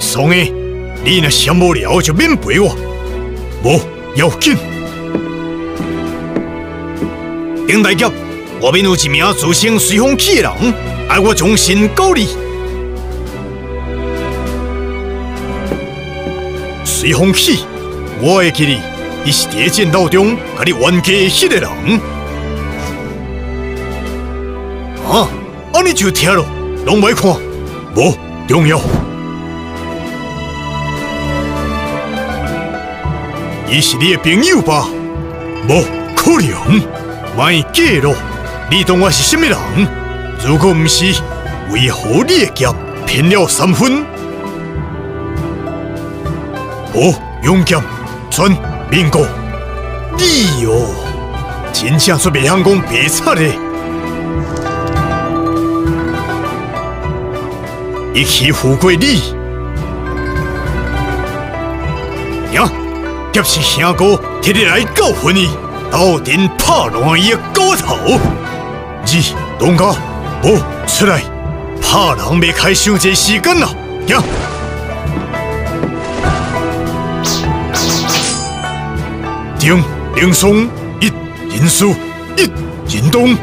宋爷，你若嫌无聊就免陪我，无要紧。丁大爷，外面有一名自称随风起的人，爱我忠心告你。随风起，我会记你，伊是在战斗中甲你冤家迄个人。啊，安尼就听咯，拢袂看，无重要。伊是你的朋友吧？无可能，卖假咯！你当我是什么人？如果不是，为何你的剑偏了三分？哦，勇剑全民国，你哦，真正说袂晓讲白贼的，伊欺负过你。也是兄哥替你来教训你，斗阵拍烂伊的骨头。二东家，无出来，怕人未开伤济时间啦。行，丁灵松一，银书一，银东。